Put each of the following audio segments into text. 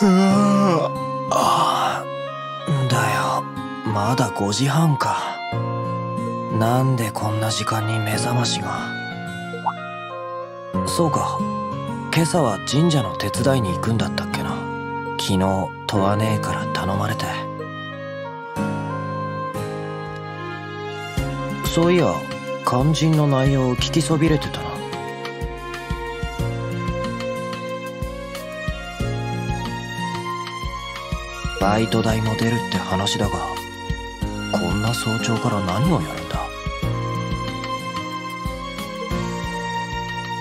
ああだよ。まだ5時半か。なんでこんな時間に目覚ましが？そうか。今朝は神社の手伝いに行くんだったっけな。昨日問わねえから頼まれて。そういや肝心の内容を聞きそびれてたな。バイト代も出るって話だがこんな早朝から何をやるんだ？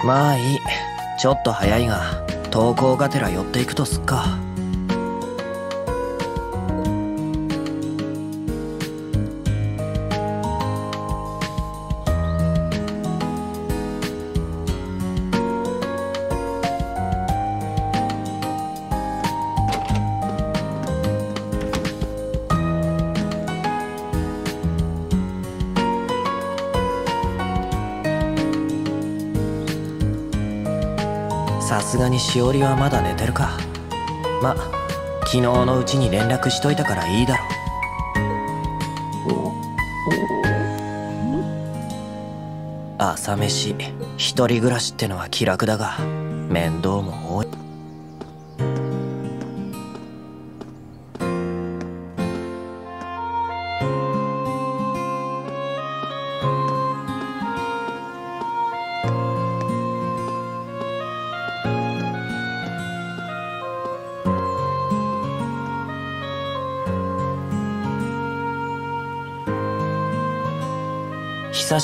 まあいい。ちょっと早いが投稿がてら寄っていくとすっか。しおりはまだ寝てるか。ま昨日のうちに連絡しといたからいいだろう。朝飯一人暮らしってのは気楽だが面倒も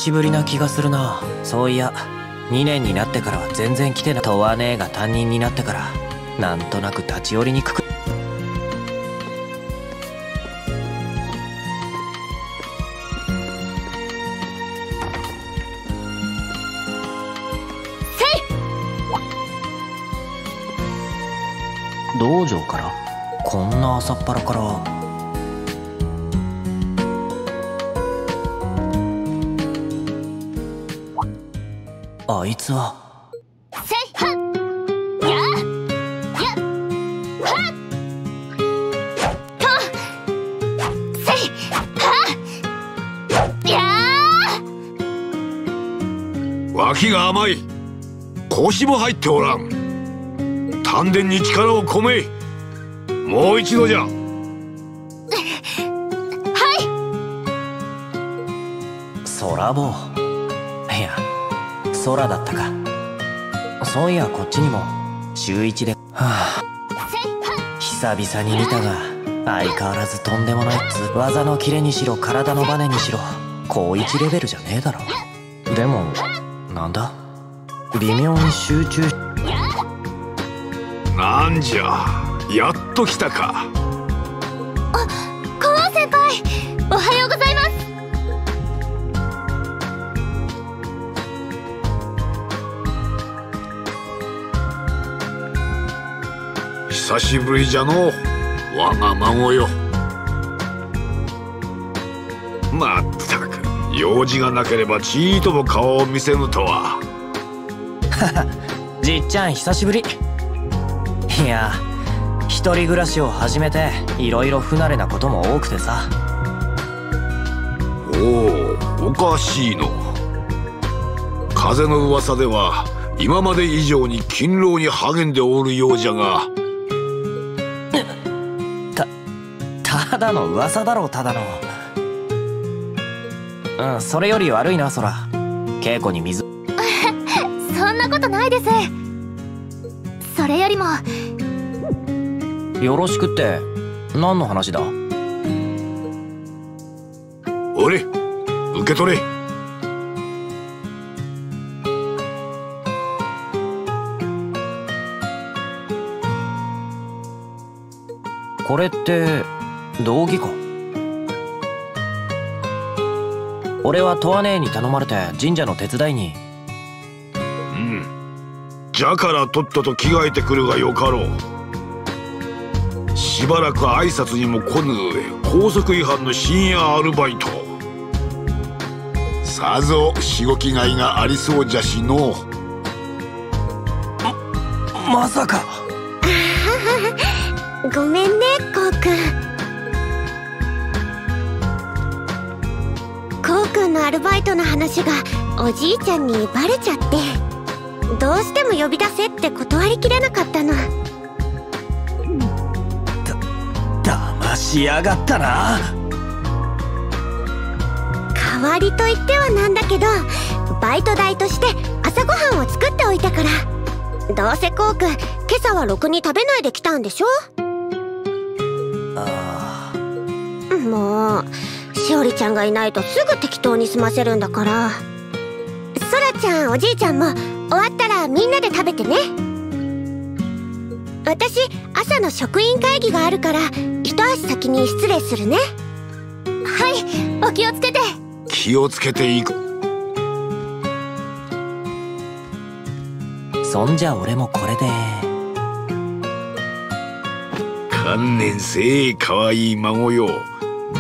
しぶりな気がするな。そういや2年になってからは全然来てなとわねえが担任になってからなんとなく立ち寄りにくく。道場から？こんな朝っぱらからあいつは。せいはっ。ややはっ。とせいはっ。や脇が甘い。腰も入っておらん。丹田に力を込め。もう一度じゃ。はい空だったか。そういやこっちにも週一で。はあ。久々に見たが相変わらずとんでもないっつ技のキレにしろ体のバネにしろ高一レベルじゃねえだろ。でもなんだ？微妙に集中。なんじゃやっと来たか。コ久しぶりじゃの我が孫よ。まったく用事がなければちいとも顔を見せぬとは。じっちゃん久しぶり。いや一人暮らしを始めていろいろ不慣れなことも多くてさ。おおおかしいの。風の噂では今まで以上に勤労に励んでおるようじゃがだの噂だろうただの。うんそれより悪いな空稽古に水。そんなことないです。それよりも。よろしくって何の話だ？おれ受け取れ。これって道着か俺は問わねえに頼まれて神社の手伝いに。うん。じゃからとっとと着替えてくるがよかろう。しばらく挨拶にも来ぬ上高速違反の深夜アルバイト。さぞしごきがいがありそうじゃしのまさか。ごめんねこうくアルバイトの話がおじいちゃんにバレちゃってどうしても呼び出せって断りきれなかったの。だ騙しやがったな。代わりと言ってはなんだけどバイト代として朝ごはんを作っておいたから。どうせこうくん今朝はろくに食べないで来たんでしょ？しおりちゃんがいないとすぐ適当に済ませるんだから。そらちゃんおじいちゃんも終わったらみんなで食べてね。私朝の職員会議があるから一足先に失礼するね。はいお気をつけて。気をつけていく。そんじゃ俺もこれで。観念せえかわいい孫よ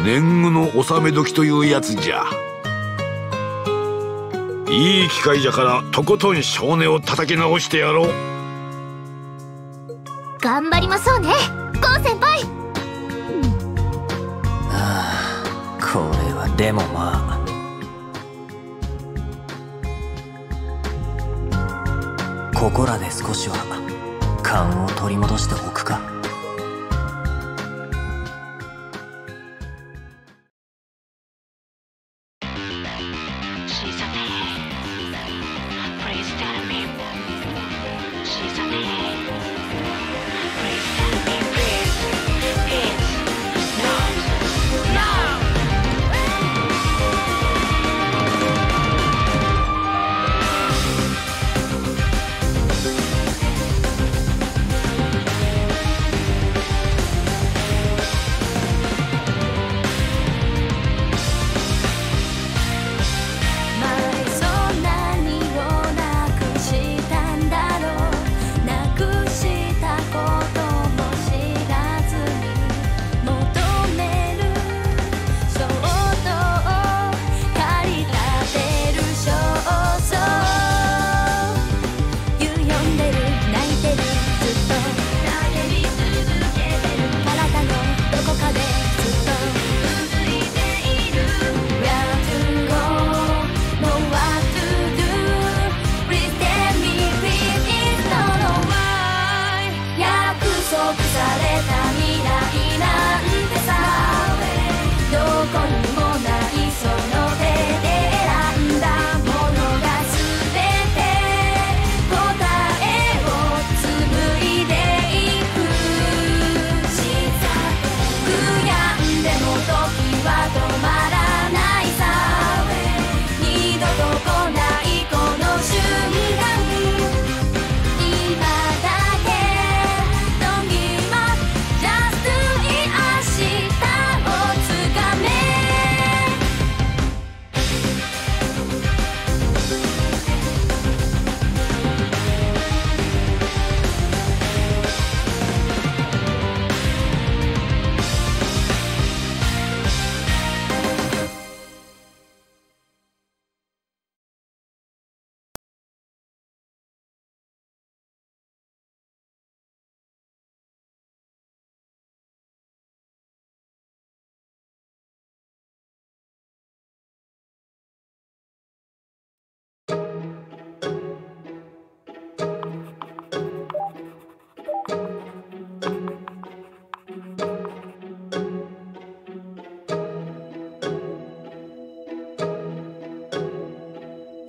年貢の納め時というやつじゃ。いい機会じゃからとことん少年を叩き直してやろう。頑張りましょうねゴー先輩。はあこれはでもまあ。ここらで少しは勘を取り戻しておくか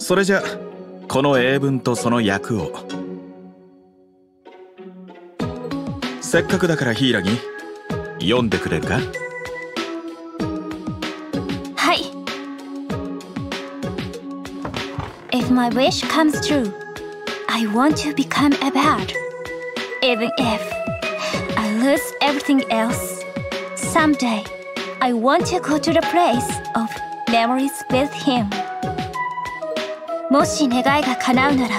それじゃこの英文とその訳をせっかくだからヒイラギ読んでくれるかはい If my wish comes true I want to become a bird Even if I lose everything else Someday I want to go to the place of memories with him もし願いが叶うなら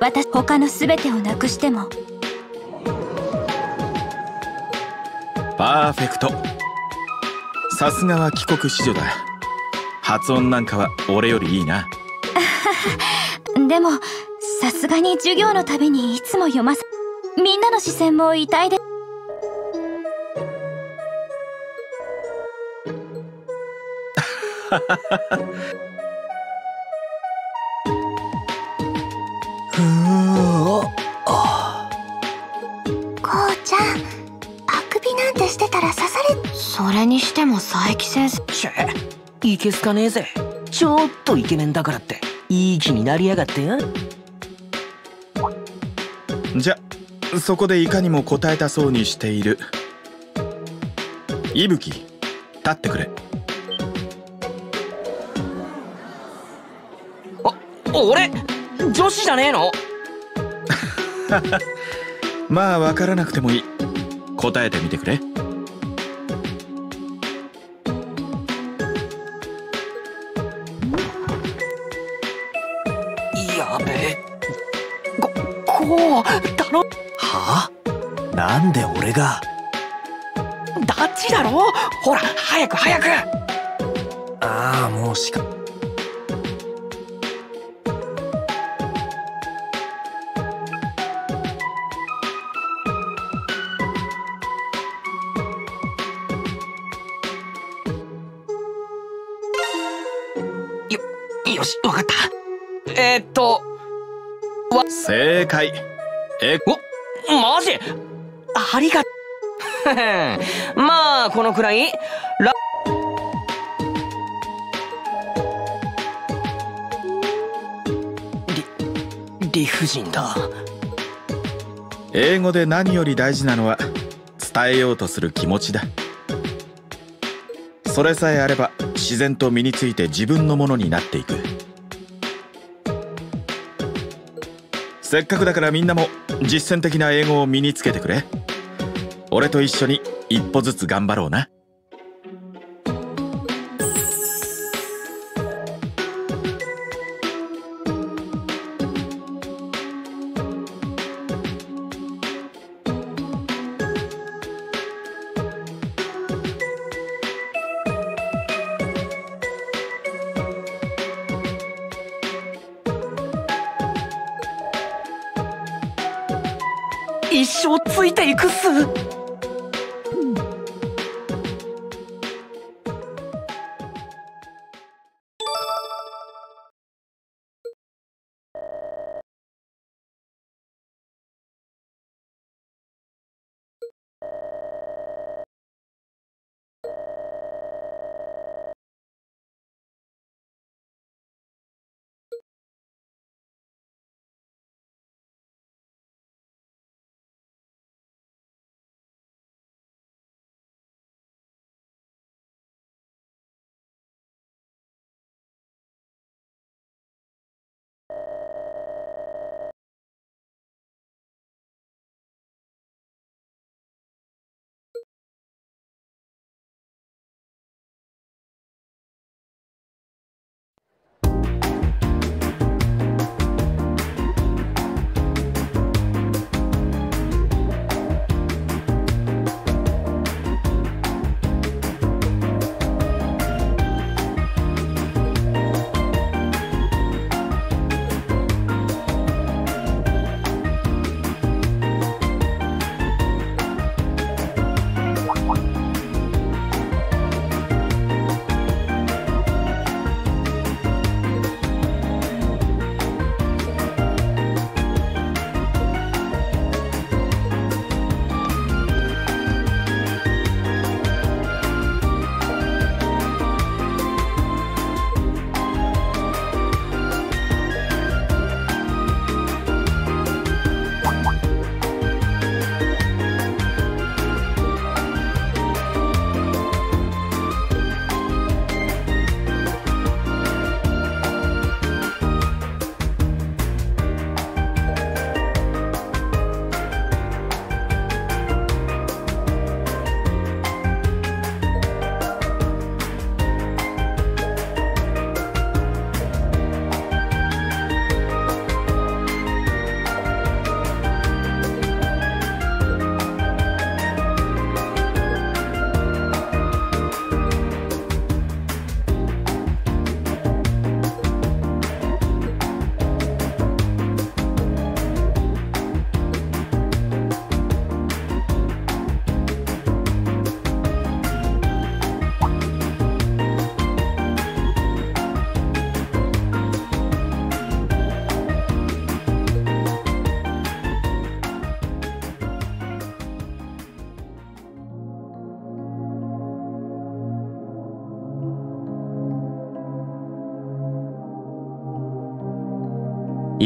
私他の全てをなくしても。パーフェクト。さすがは帰国子女だ。発音なんかは俺よりいいな。でもさすがに授業のたびにいつも読ませみんなの視線も痛いで。ハハハハふーおこうちゃんあくびなんてしてたら刺されそれにしても佐伯先生。ちぇいけすかねえぜ。ちょっとイケメンだからって。いい気になりやがってよじゃそこでいかにも答えたそうにしている。伊吹立ってくれ。俺女子じゃねえの？まあ分からなくてもいい。答えてみてくれ。やべえ。ここう頼はあ？なんで俺が？ダッチだろ？ほら早く早く。ああもうしかまあこのくらい？ラ理理不尽だ。英語で何より大事なのは伝えようとする気持ちだ。それさえあれば自然と身について自分のものになっていく。せっかくだからみんなも実践的な英語を身につけてくれ。俺と一緒に一歩ずつ頑張ろうな。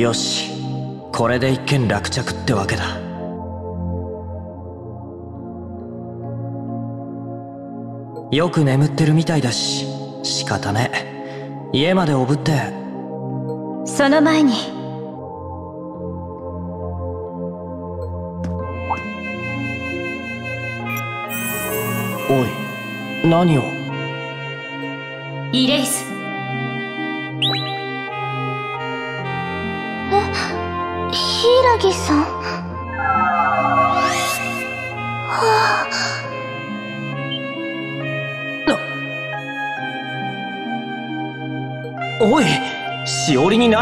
よし。これで一件落着ってわけだ。よく眠ってるみたいだし仕方ね。家までおぶって。その前に。おい何を？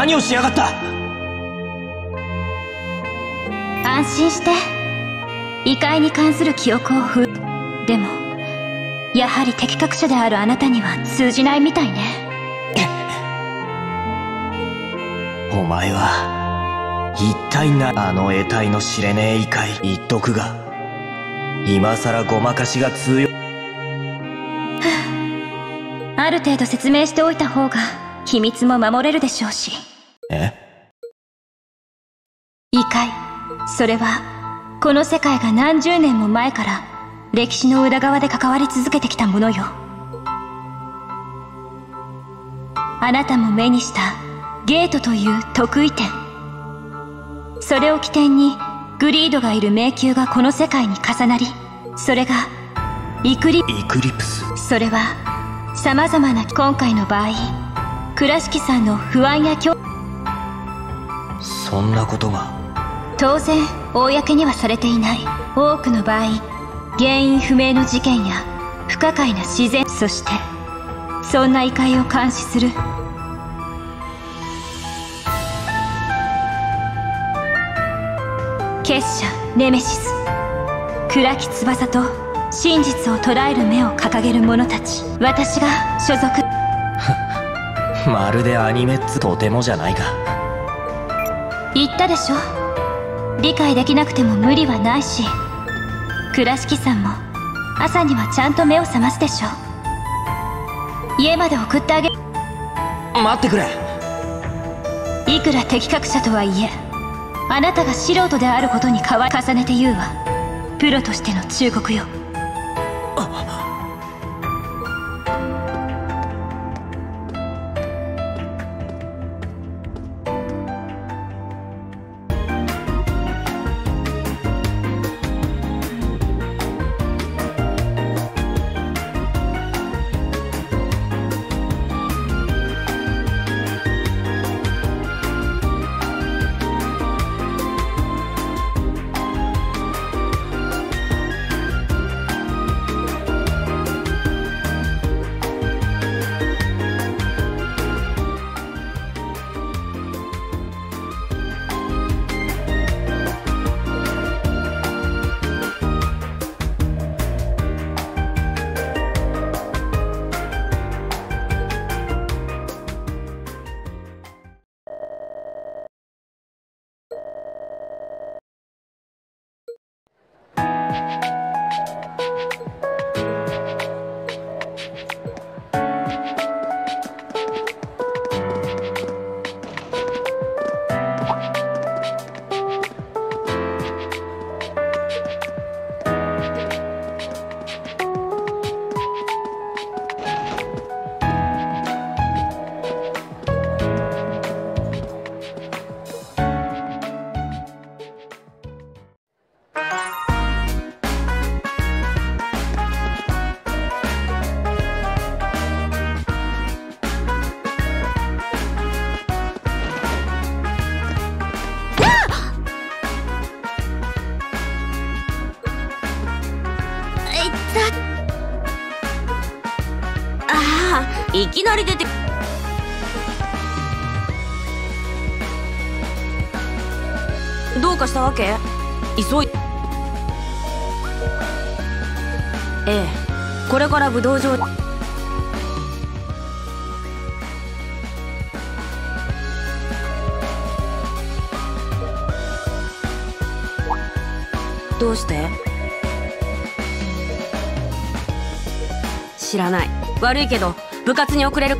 何をしやがった？安心して。異界に関する記憶をふでもやはり適格者であるあなたには通じないみたいね。お前は一体なあの得体の知れねえ異界言っとくが今さらごまかしが通用。ある程度説明しておいた方が秘密も守れるでしょうしそれはこの世界が何十年も前から歴史の裏側で関わり続けてきたものよ。あなたも目にしたゲートという得意点。それを起点にグリードがいる迷宮がこの世界に重なりそれがイクリイクリプス。それは様々な今回の場合倉敷さんの不安や恐そんなことが当然公にはされていない。多くの場合原因不明の事件や不可解な自然そしてそんな異界を監視する。結社ネメシス。暗き翼と真実を捉える目を掲げる者たち。私が所属。まるでアニメっつとてもじゃないが。言ったでしょ理解できなくても無理はないし倉敷さんも朝にはちゃんと目を覚ますでしょ家まで送ってあげ待ってくれ。いくら適格者とはいえあなたが素人であることに変わ重ねて言うわ。プロとしての忠告よきなり出てどうかしたわけ？急い。ええ。これから武道場どうして？知らない。悪いけど。部活に遅れる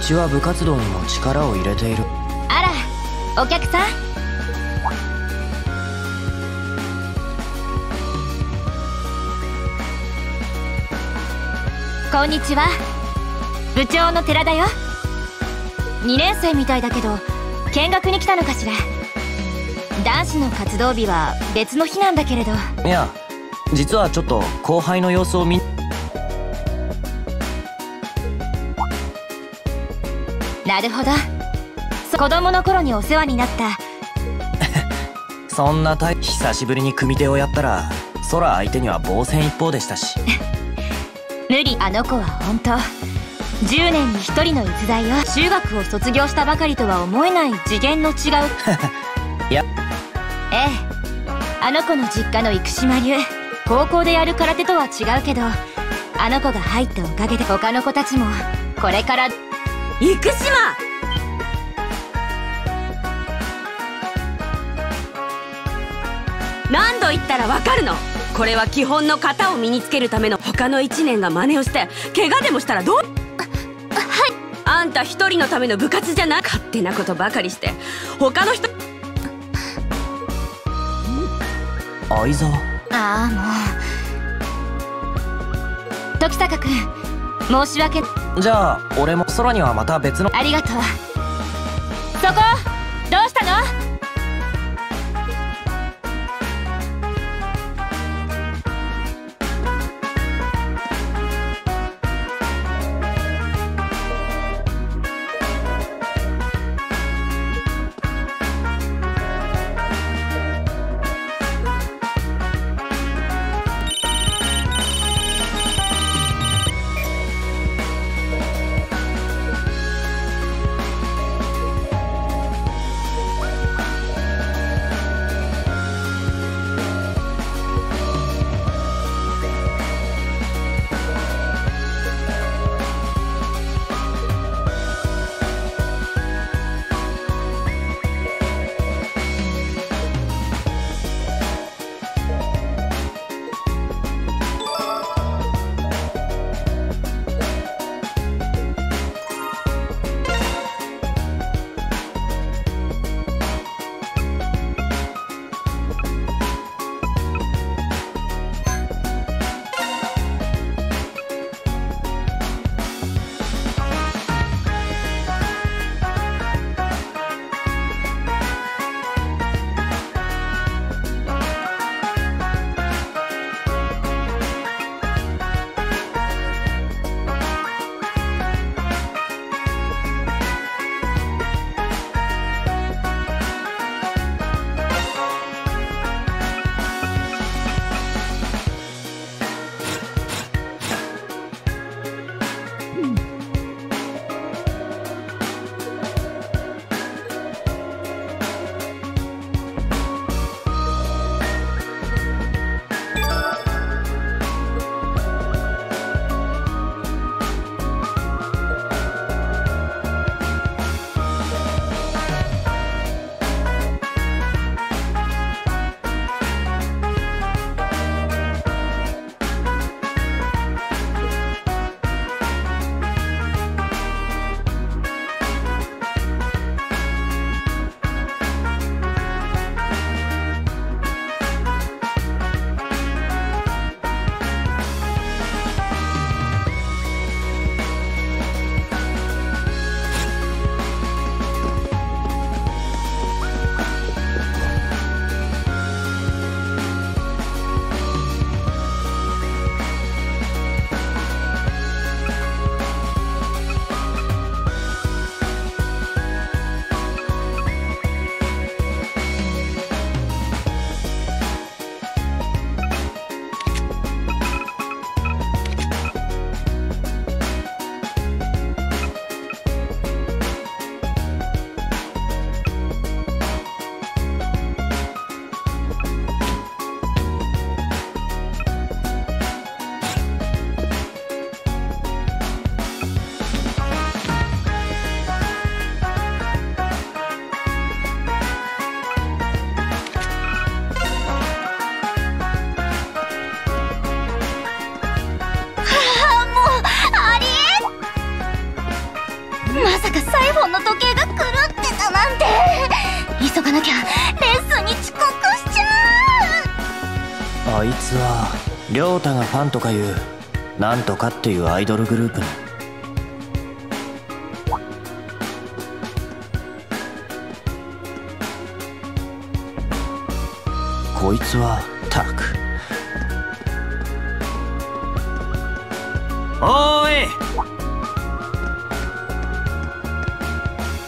ちは部活動にも力を入れている。あらお客さん？こんにちは。部長の寺だよ。2年生みたいだけど見学に来たのかしら？男子の活動日は別の日なんだけれど。いや実はちょっと後輩の様子を見なるほど。そ子供の頃にお世話になった。そんなタイ久しぶりに組手をやったら空相手には防戦一方でしたし。無理あの子は本当。10年に1人の逸材よ。中学を卒業したばかりとは思えない次元の違う。い やええ。あの子の実家の生島流。高校でやる空手とは違うけどあの子が入ったおかげで他の子たちもこれから生島。何度言ったらわかるの？これは基本の型を身につけるための他の1年が真似をして怪我でもしたらどう？はいあんた一人のための部活じゃな勝手なことばかりして。他の人相沢。ああもう。時坂君申し訳。じゃあ俺も空にはまた別の。ありがとう。そこどうしたの？ファンとかいうなんとかっていうアイドルグループの。こいつはタク。おーい！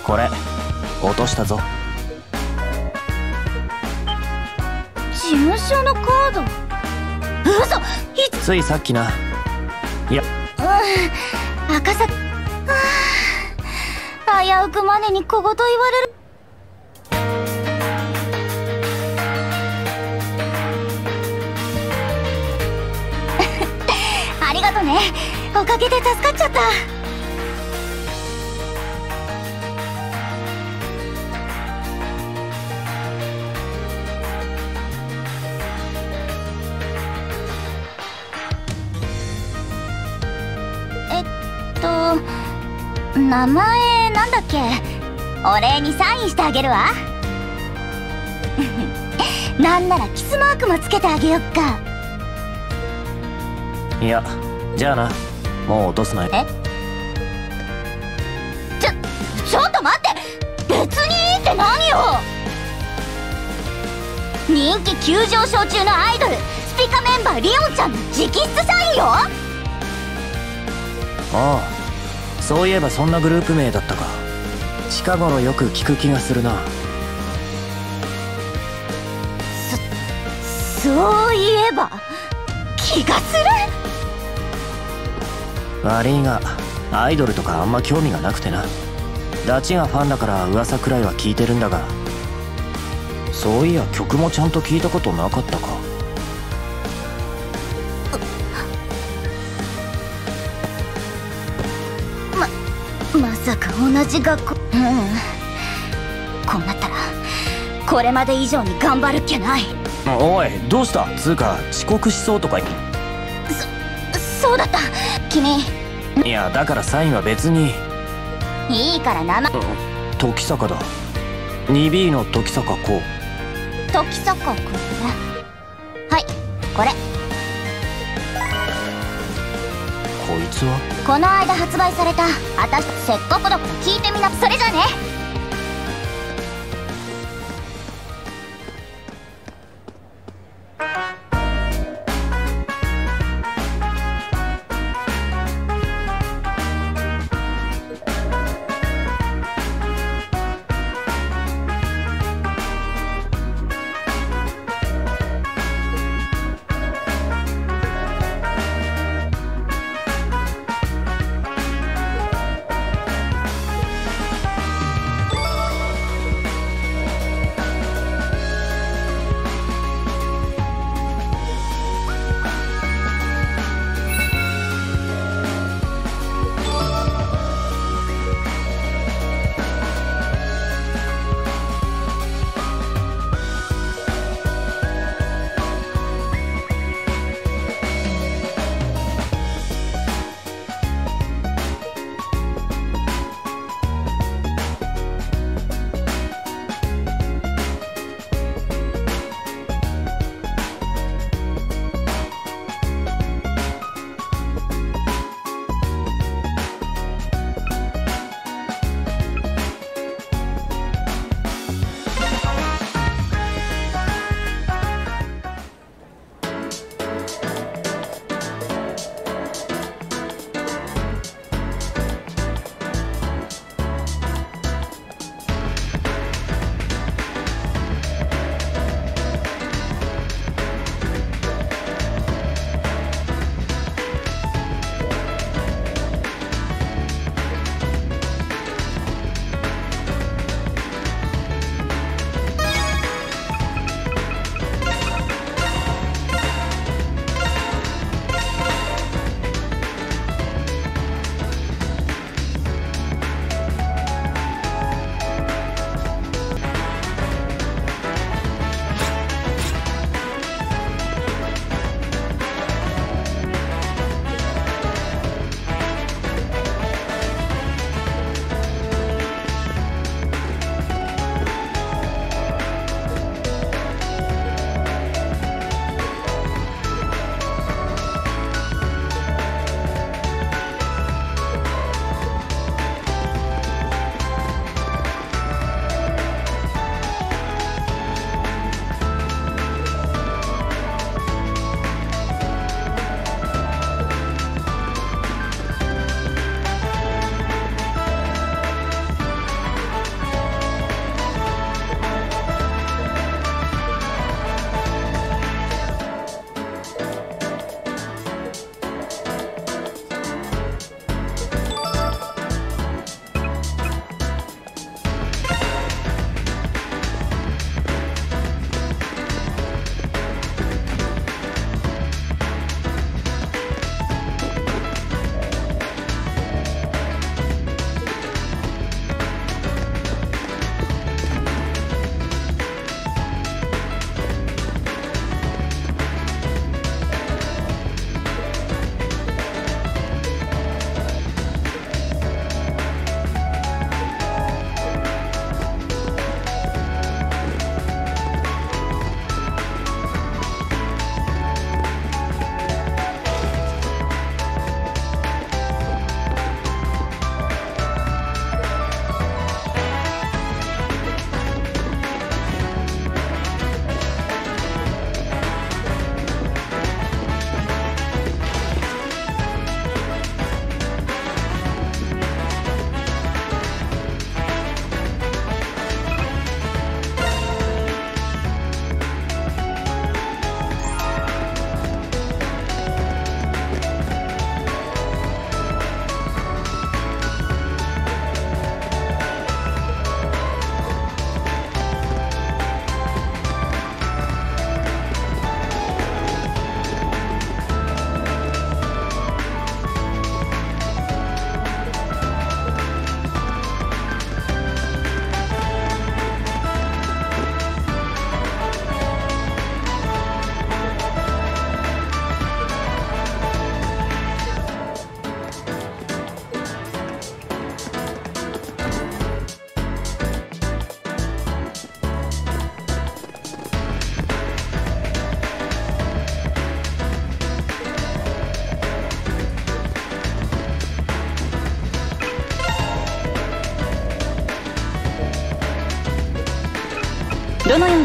これ落としたぞついさっきな。いや。うん赤坂はあ危うくマネに小言言われる。お礼にサインしてあげるわ。なんならキスマークもつけてあげよっか。いやじゃあな。もう落とすなよ。え？ちょちょっと待って。別にいいって何よ。人気急上昇中のアイドルスピカメンバーリオンちゃんの直筆サインよ。ああそういえばそんなグループ名だった。か近頃よく聞く気がするな。そういえば気がする。悪いがアイドルとかあんま興味がなくてな。ダチがファンだから噂くらいは聞いてるんだが。そういや曲もちゃんと聞いたことなかったかか同じ学校。うん。こうなったらこれまで以上に頑張るっきゃない。おいどうした？つうか遅刻しそうとか言そうだった。君。いやだからサインは別に。いいから名前時坂だ。2B の時坂こう。時坂君ね。はいこれこいつは？この間発売された私せっかくだから聞いてみなそれじゃね。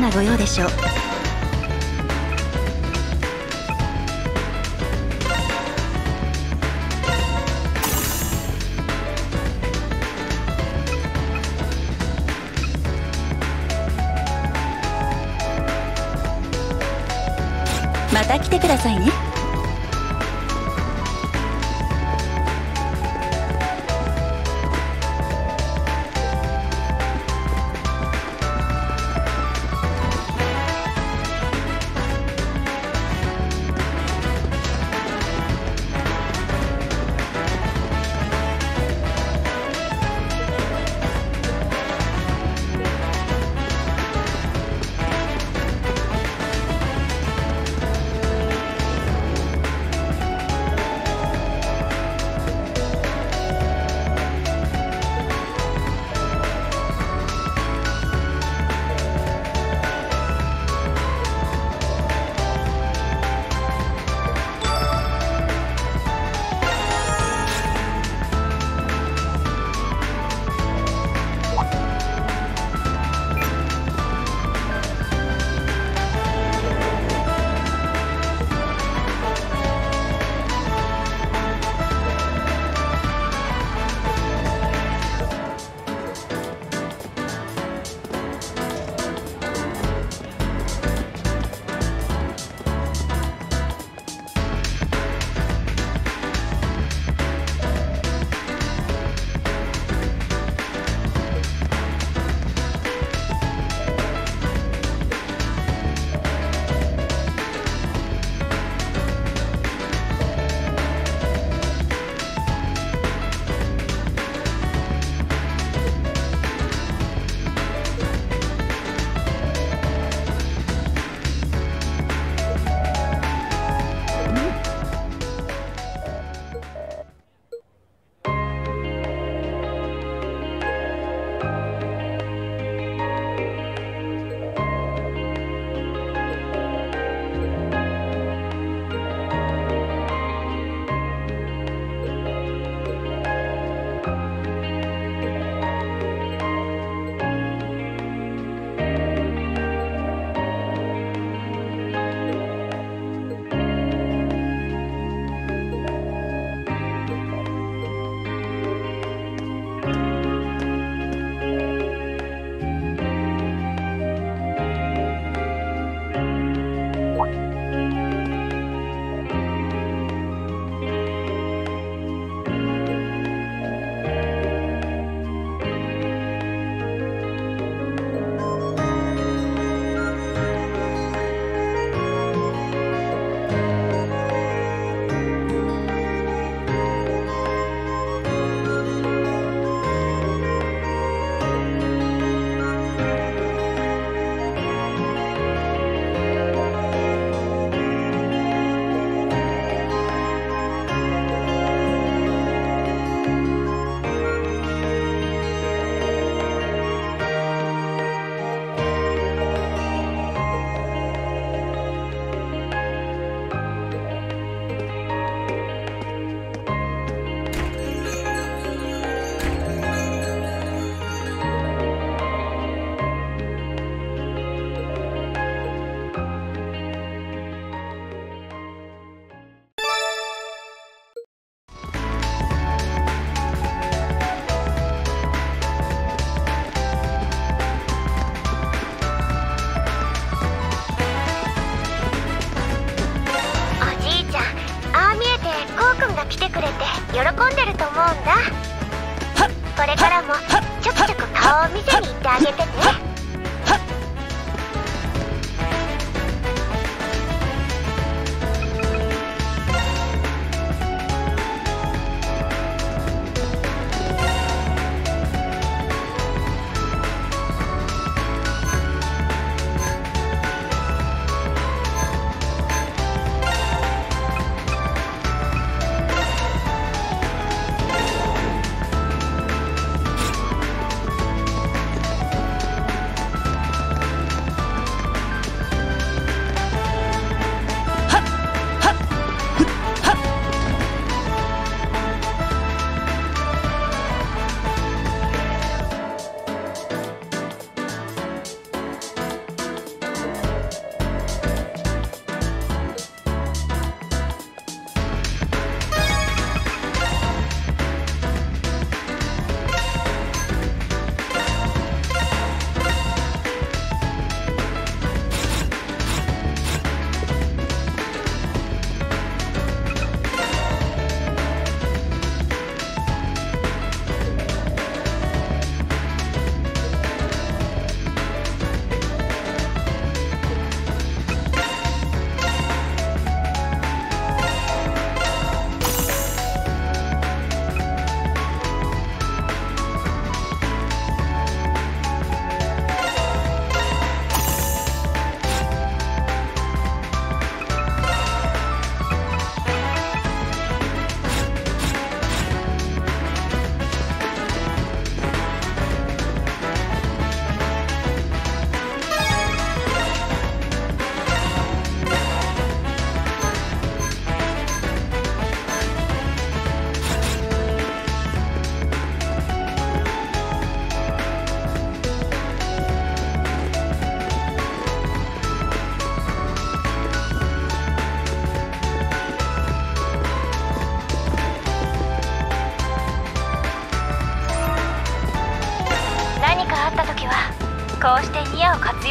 な御用でしょうまた来てくださいね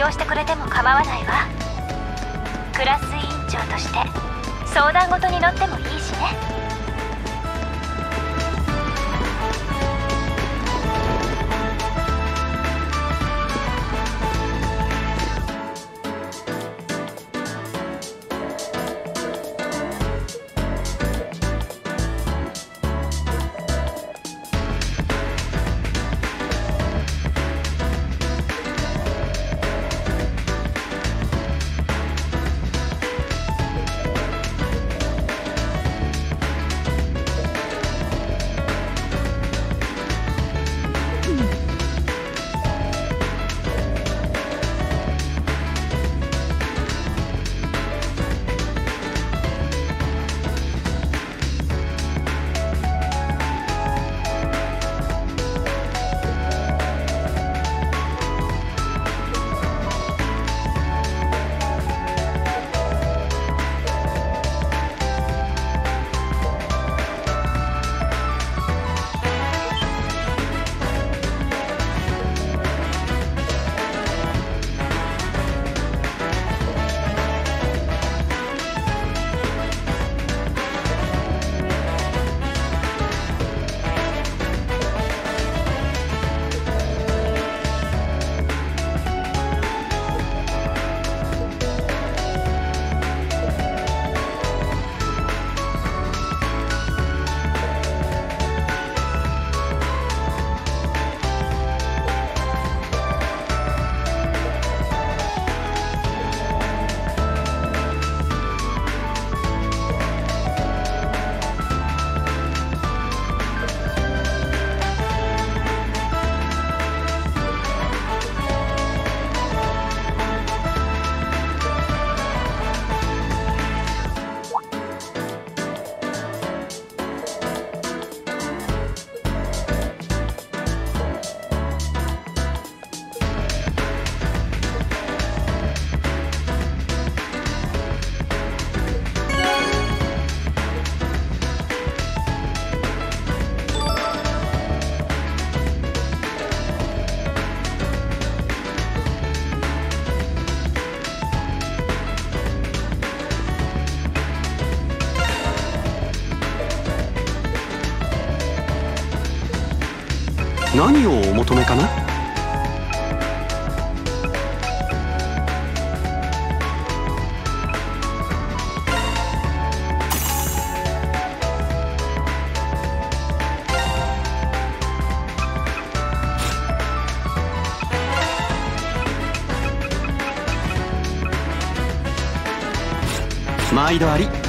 用してくれても構わない。毎度あり。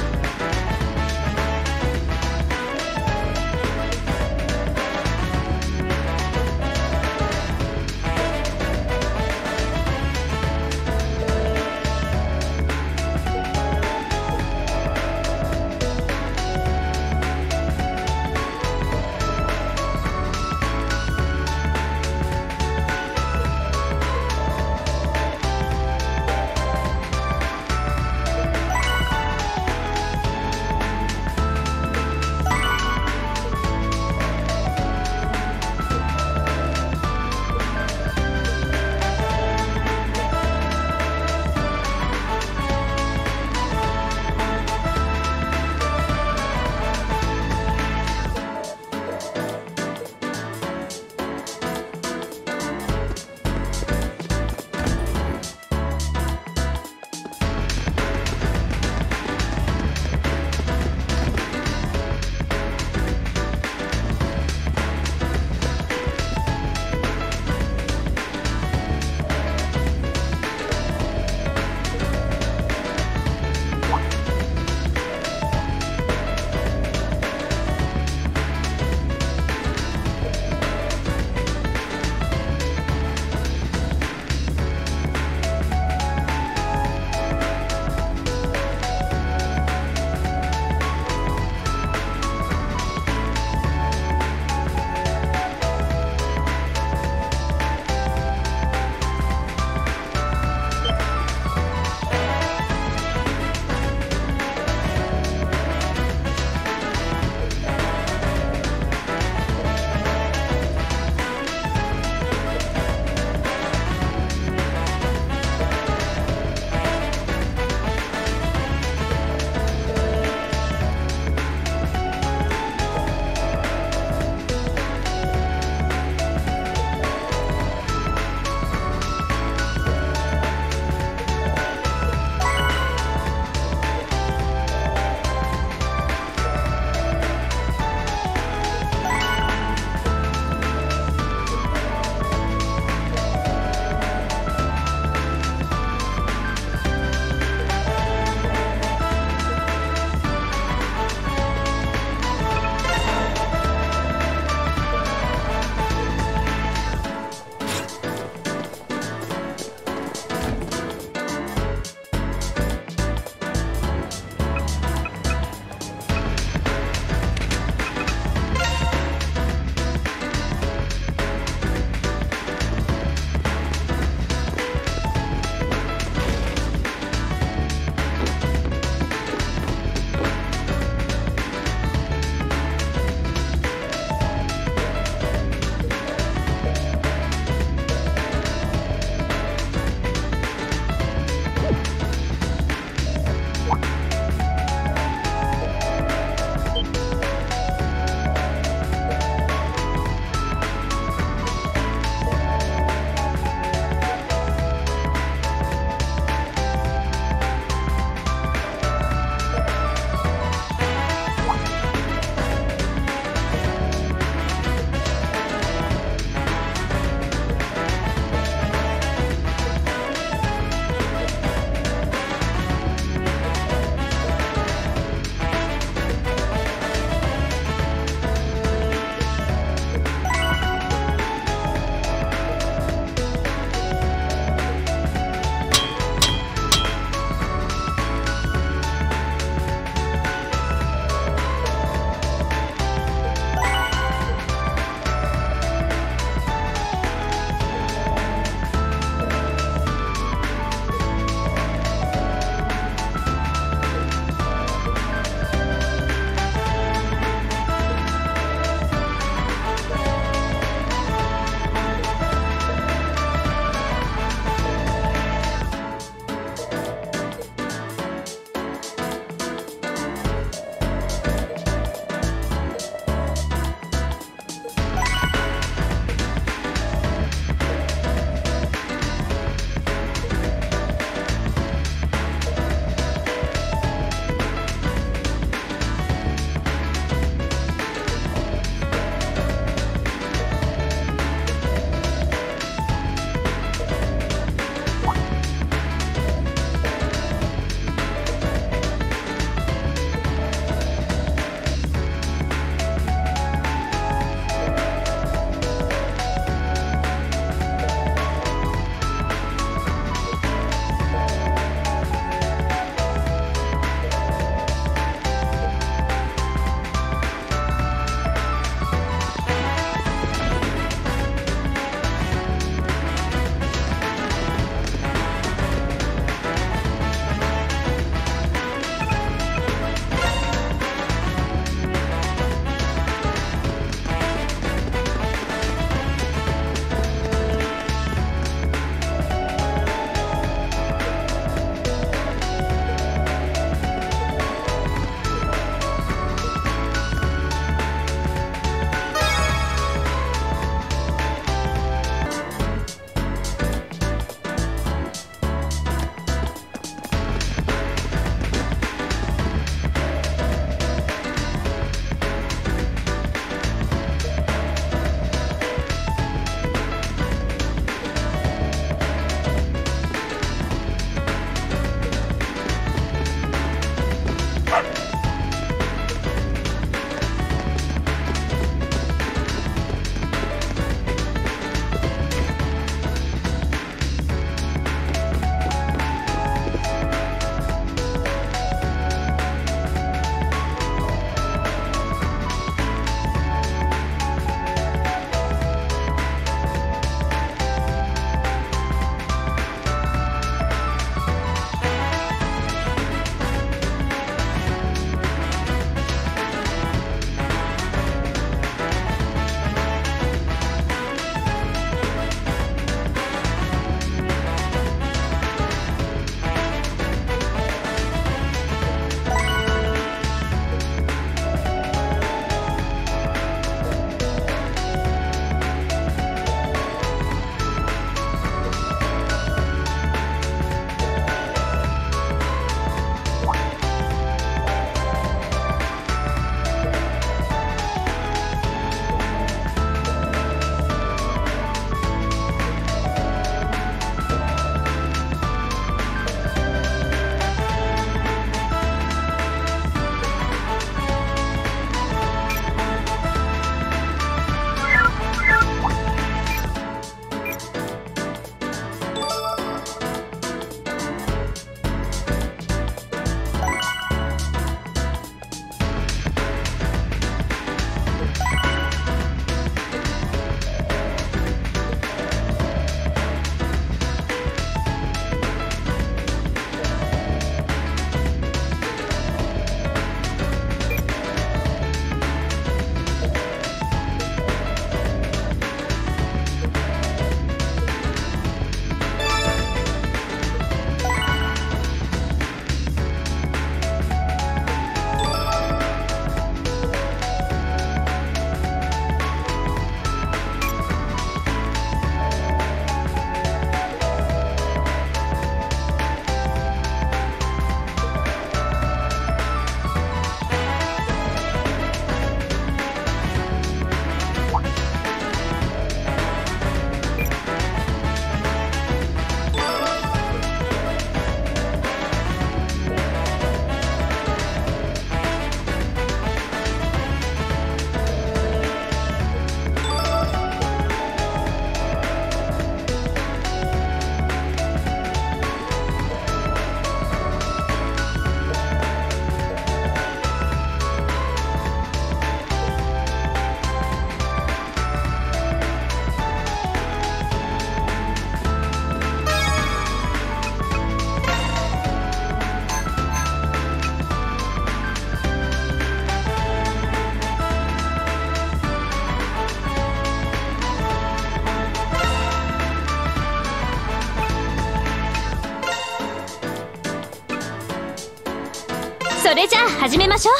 それじゃあ始めましょう。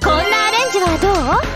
こんなアレンジはどう？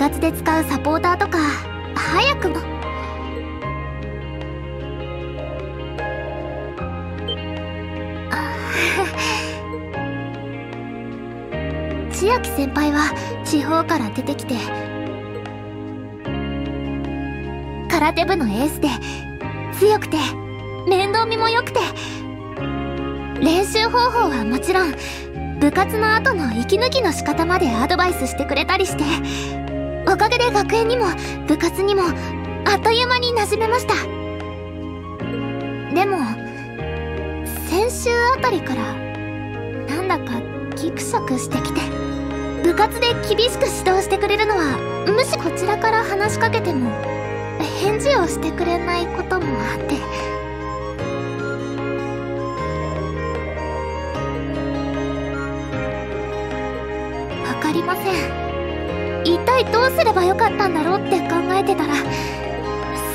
活で使うサポーターとか早くも。千秋先輩は地方から出てきて空手部のエースで強くて面倒見も良くて練習方法はもちろん部活の後の息抜きの仕方までアドバイスしてくれたりして。おかげで学園にも部活にもあっという間に馴染めました。でも先週あたりからなんだかギクシャクしてきて部活で厳しく指導してくれるのはむしこちらから話しかけても返事をしてくれないこともあってればよかったんだろうって考えてたら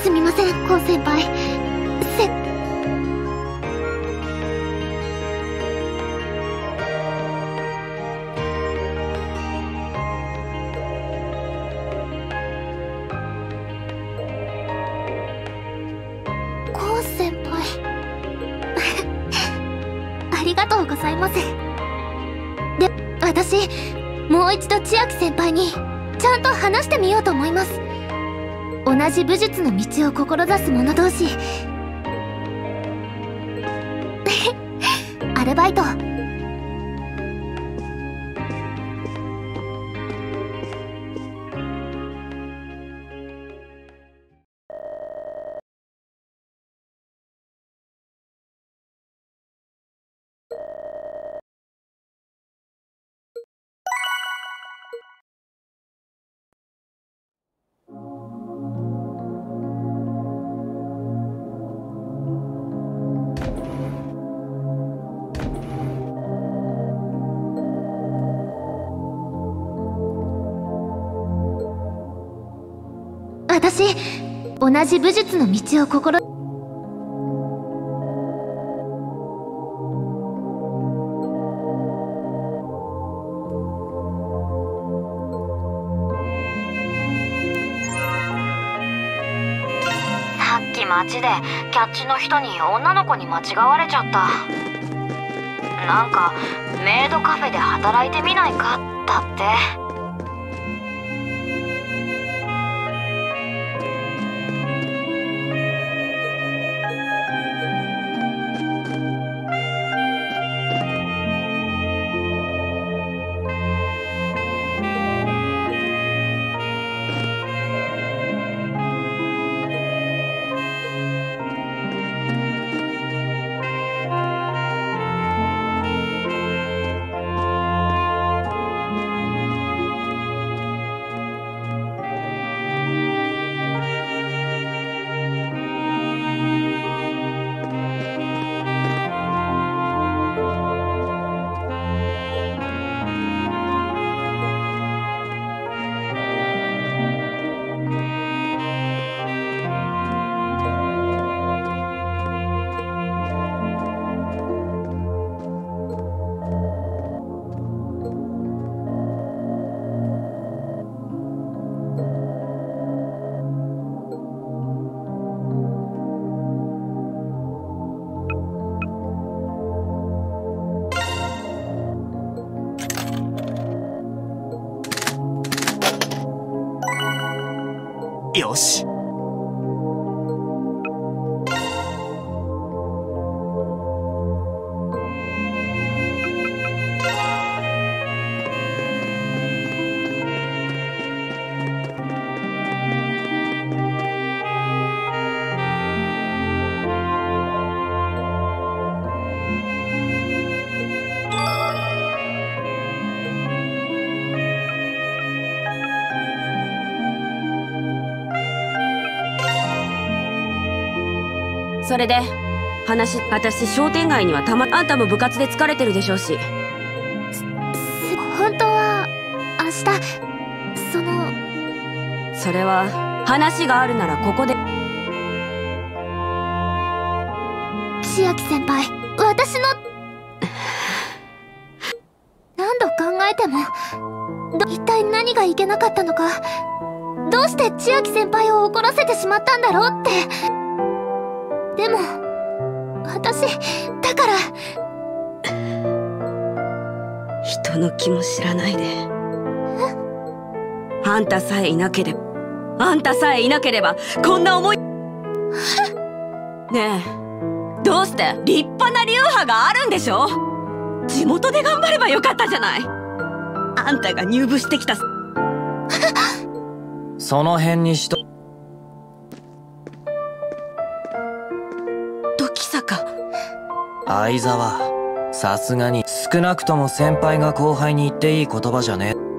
すみませんコウ先輩。せコウ先輩。ありがとうございます。で私もう一度千秋先輩に。ちゃんと話してみようと思います。同じ武術の道を志す者同士。アルバイト。同じ武術の道を心。さっき街でキャッチの人に女の子に間違われちゃった。なんかメイドカフェで働いてみないか？だって。れで話私商店街にはたまあんたも部活で疲れてるでしょうし。本当は明日そのそれは話があるならここで。千秋先輩私の何度考えてもど一体何がいけなかったのかどうして千秋先輩を怒らせてしまったんだろうってでも私だから。人の気も知らないで。あんたさえいなければあんたさえいなければこんな思い。ねえどうして立派な流派があるんでしょ？地元で頑張ればよかったじゃない。あんたが入部してきた。その辺にしと相沢さすがに少なくとも先輩が後輩に言っていい言葉じゃねえ。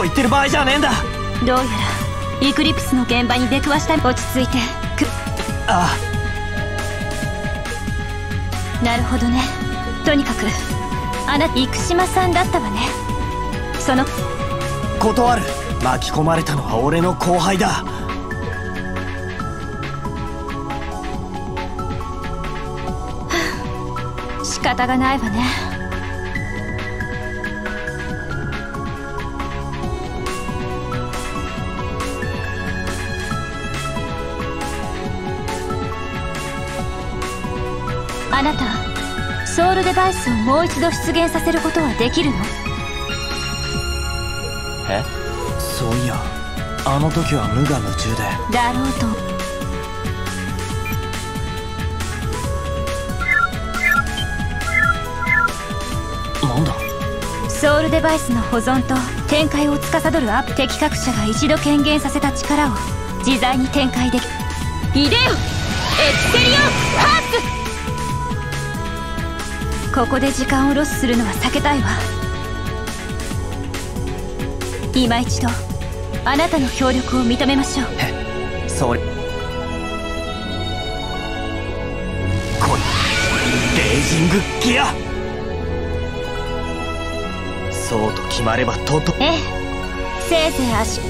そんなことを言ってる場合じゃねえんだ。どうやらイクリプスの現場に出くわした。落ち着いて。く。あ。なるほどね。とにかくあなた生島さんだったわね。その。断る。巻き込まれたのは俺の後輩だ。仕方がないわねルデバイスをもう一度出現させることはできるの？え？そういやあの時は無我夢中で。だろうと。なんだ？ソウルデバイスの保存と展開を司るアップ敵各社が一度権限させた力を自在に展開できイデオエクセリオンハーツここで時間をロスするのは避けたいわ。今一度あなたの協力を認めましょう。それ来いレイジングギア。そうと決まればととええ。せいぜい足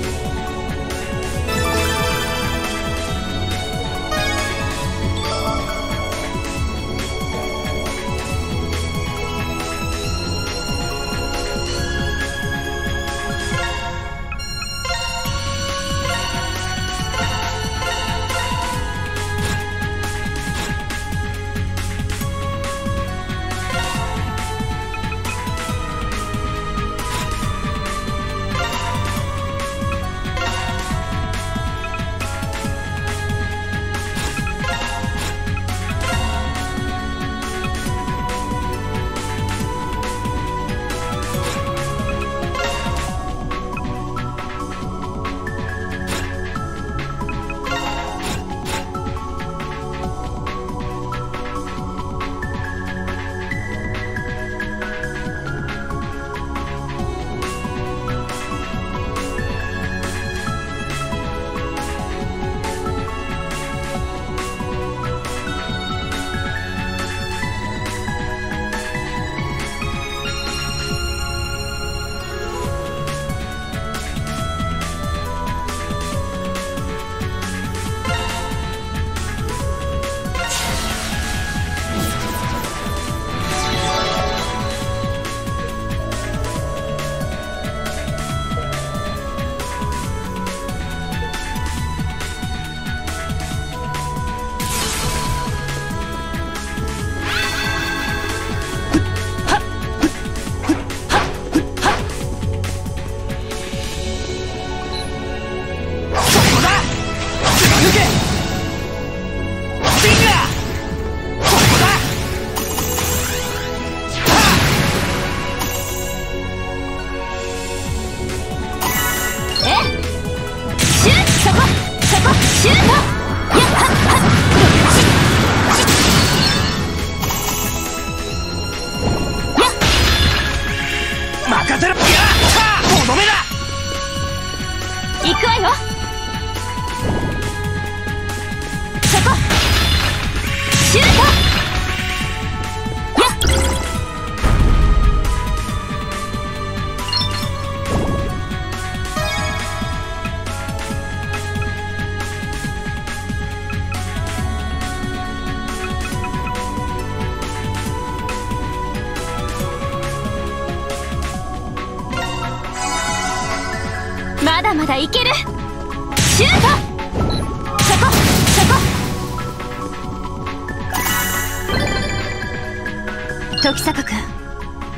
時坂君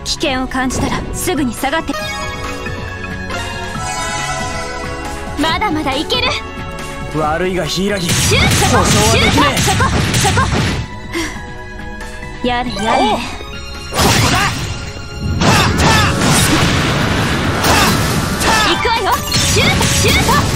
危険を感じたらすぐに下がって。まだまだいける。悪いが柊シュート！シュート！そこそこやれやれ。行くわよ。シュート！シュート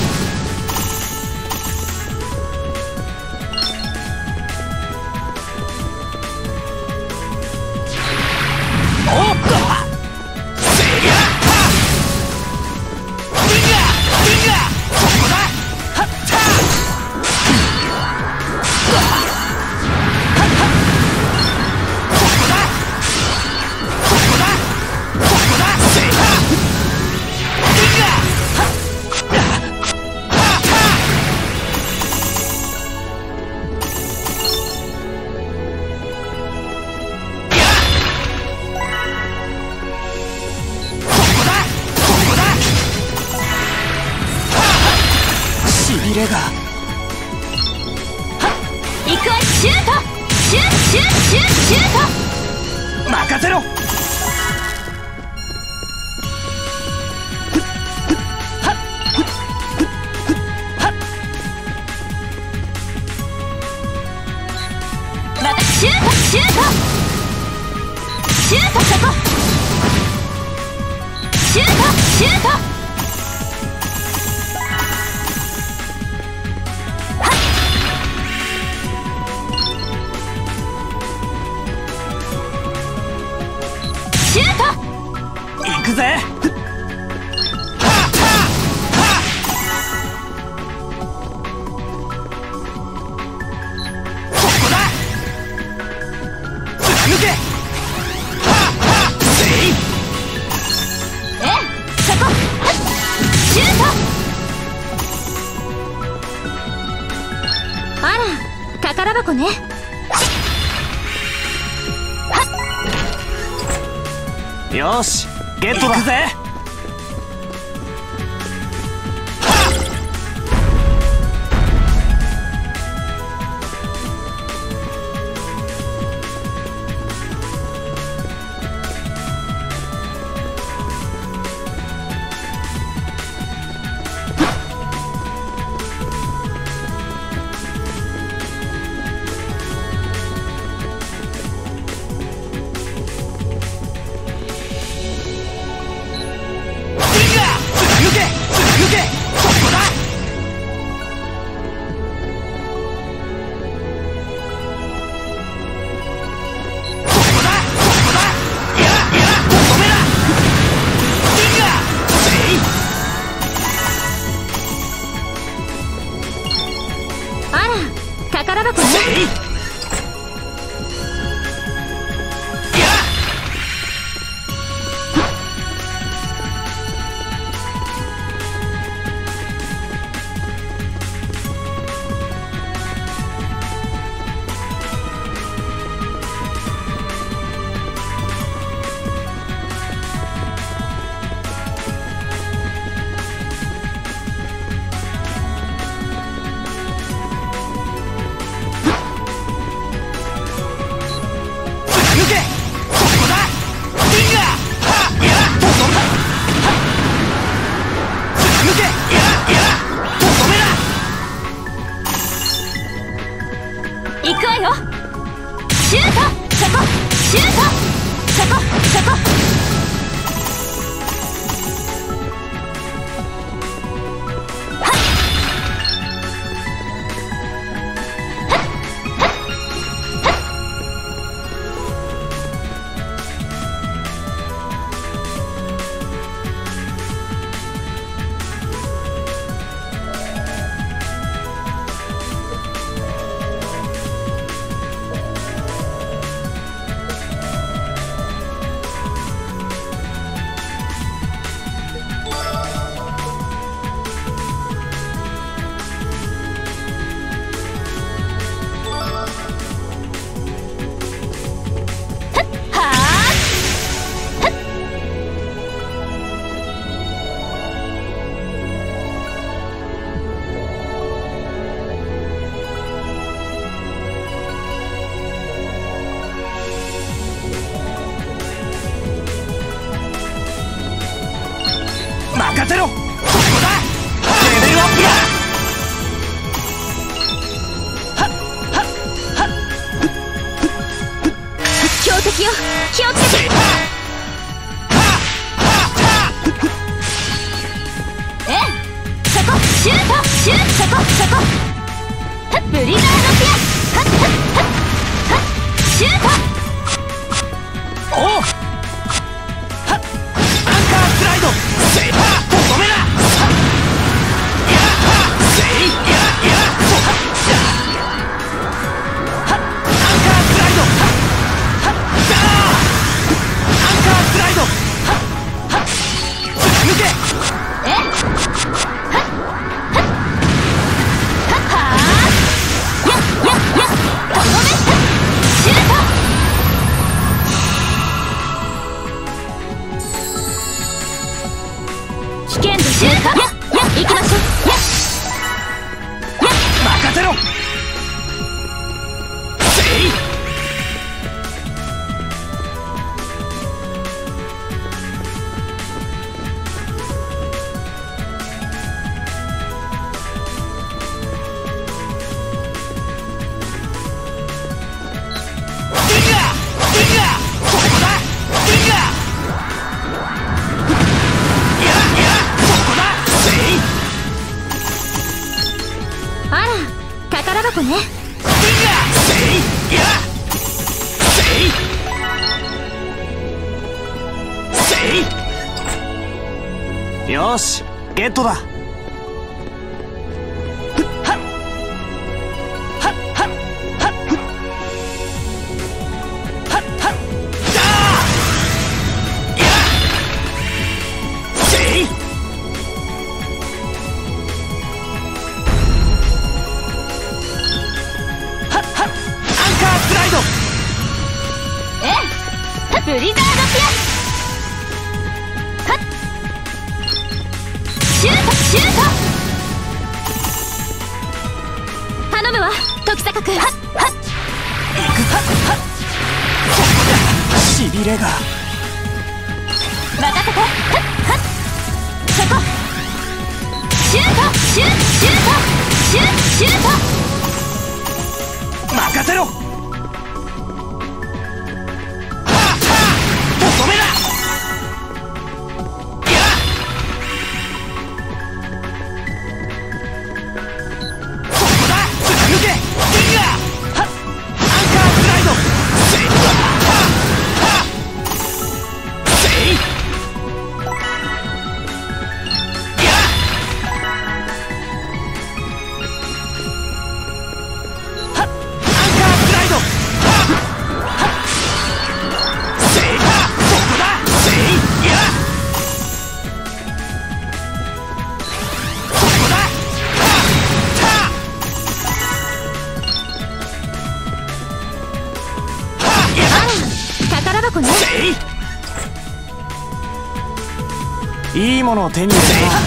のを手に入れ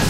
た。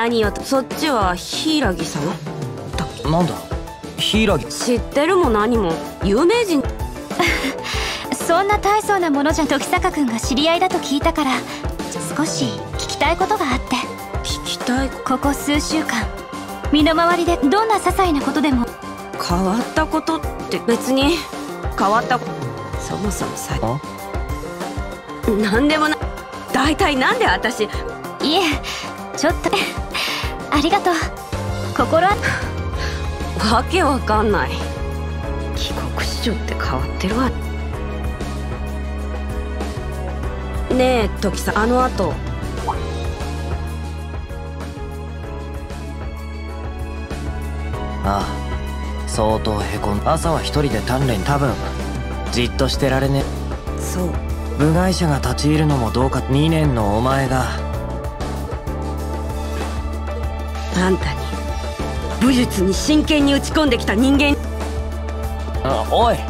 何をとそっちは柊さん？なんだ？柊知ってるも何も？有名人。そんな大層なものじゃ時坂君が知り合いだと聞いたから少し聞きたいことがあって。聞きたいここ数週間身の回りでどんな些細なことでも。変わったことって別に？変わったこそもそもさ何でもない大体なんで私？いえちょっとありがとう。心あわけわかんない。帰国子女って変わってるわ。ねえ時さんあの後。ああ相当へこん朝は一人で鍛錬多分。じっとしてられねそう。部外者が立ち入るのもどうか2年のお前があんたに。武術に真剣に打ち込んできた人間あおい。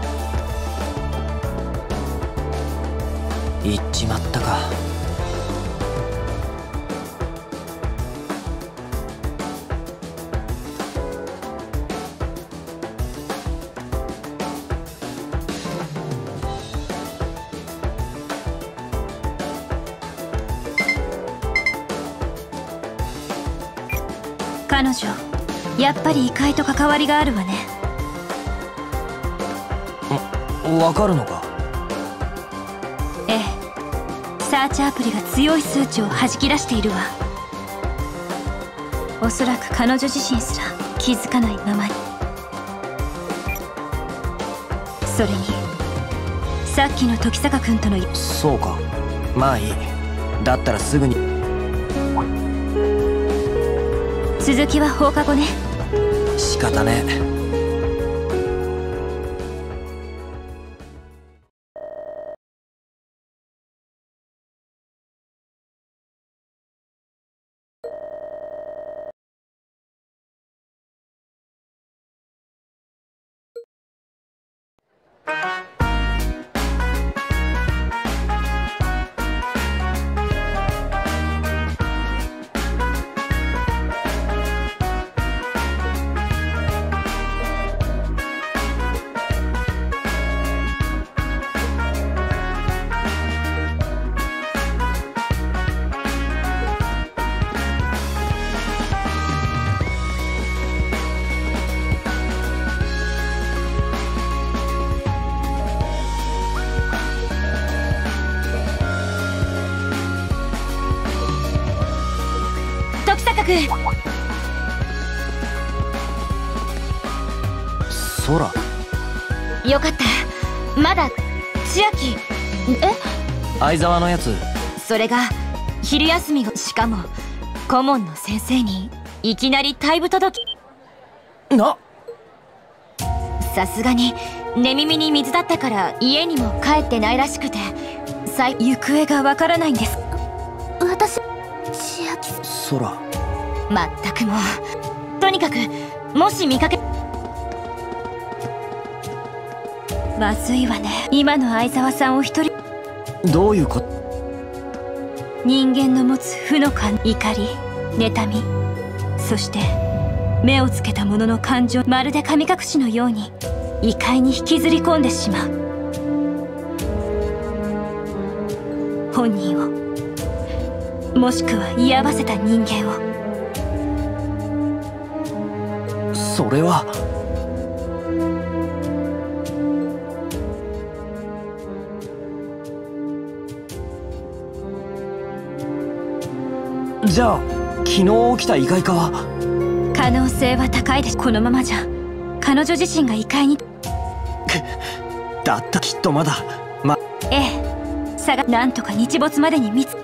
ぱり異界と関わりがあるわね。わかるのか？ええ。サーチアプリが強い数値を弾き出しているわ。おそらく彼女自身すら気づかないままに。それにさっきの時坂君とのそうか。まあいい。だったらすぐに。続きは放課後ね仕方ねえ。相沢のやつ。それが昼休みがしかも顧問の先生にいきなり退部届。きな？さすがに寝耳に水だったから家にも帰ってないらしくてさい行方がわからないんです。私千秋空まったくもう。とにかくもし見かけまずいわね。今の相沢さんを一人どういうこ人間の持つ負の感怒り妬みそして目をつけた者の感情まるで神隠しのように異界に引きずり込んでしまう。本人をもしくは居合わせた人間を。それはじゃあ昨日起きた異界化は？可能性は高いです。このままじゃ。彼女自身が異界に。だったきっとまだまええ。差がなんとか日没までに見つ